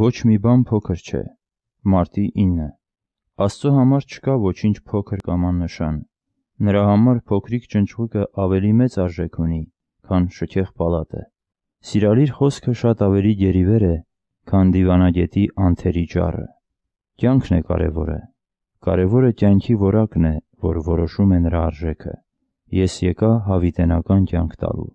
Ոչ մի բան փոքր չէ։ Մարտի 9 Աստծո համար չկա ոչինչ փոքր կամ աննշան։ Նրա համար փոքրիկ ճնճղուկը ավելի մեծ արժեք ունի, քան շքեղ պալատը։ Սիրալիր խոսքը շատ ավելի գերիվեր է, քան դիվանագետի անթերի ճառը։ Կյանքն է կարևորը։ Կարևորը կյանքի որակն է, որ որոշում է նրա արժեքը։ Ես եկա հավիտենական կյանք տալու։